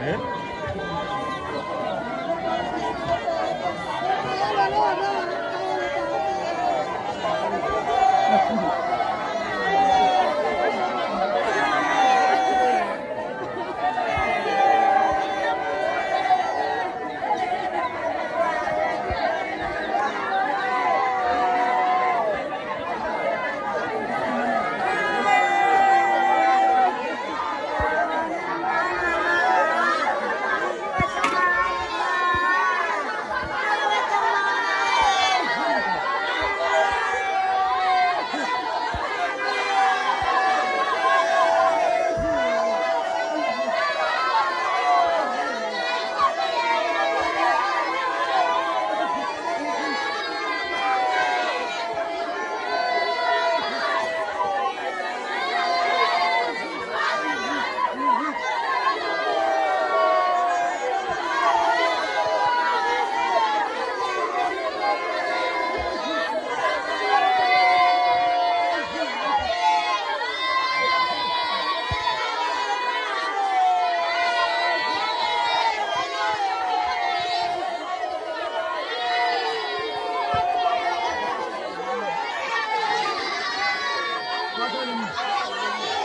哎？ハハハハ!